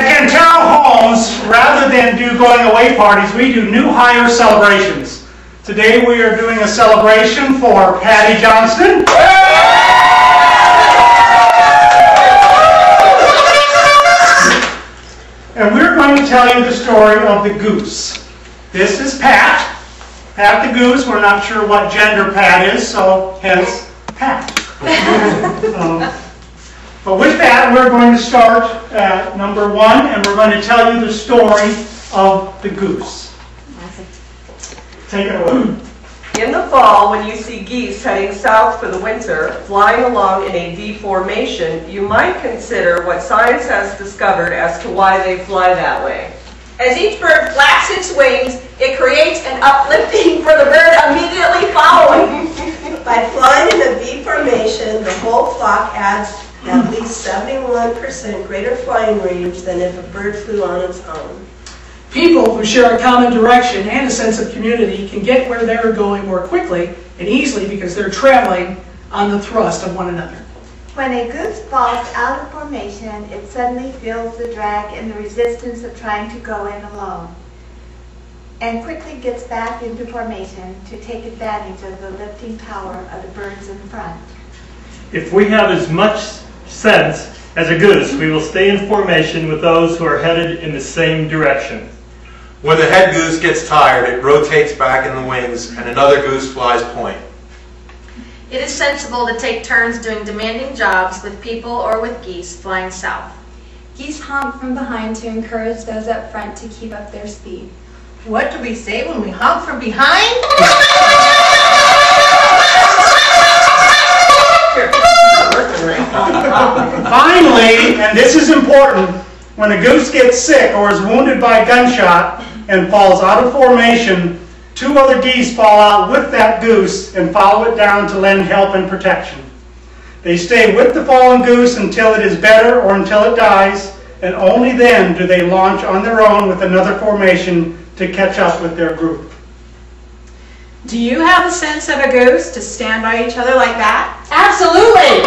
At Canterra Homes, rather than do going away parties, we do new hire celebrations. Today we are doing a celebration for Patty Johnston. And we're going to tell you the story of the goose. This is Pat. Pat the goose. We're not sure what gender Pat is, so hence Pat. Um, But with that, we're going to start at number one, and we're going to tell you the story of the goose. Take it away. In the fall, when you see geese heading south for the winter, flying along in a V formation, you might consider what science has discovered as to why they fly that way. As each bird flaps its wings, it creates an uplifting for the bird immediately following. By flying in a V formation, the whole flock adds at least 71% greater flying range than if a bird flew on its own. People who share a common direction and a sense of community can get where they're going more quickly and easily because they're traveling on the thrust of one another. When a goose falls out of formation, it suddenly feels the drag and the resistance of trying to go in alone, and quickly gets back into formation to take advantage of the lifting power of the birds in front. If we have as much sense as a goose, we will stay in formation with those who are headed in the same direction. When the head goose gets tired, it rotates back in the wings and another goose flies point. It is sensible to take turns doing demanding jobs with people or with geese flying south. Geese honk from behind to encourage those up front to keep up their speed. What do we say when we honk from behind? and this is important, when a goose gets sick or is wounded by a gunshot and falls out of formation, two other geese fall out with that goose and follow it down to lend help and protection. They stay with the fallen goose until it is better or until it dies, and only then do they launch on their own with another formation to catch up with their group. Do you have a sense of a goose to stand by each other like that? Absolutely!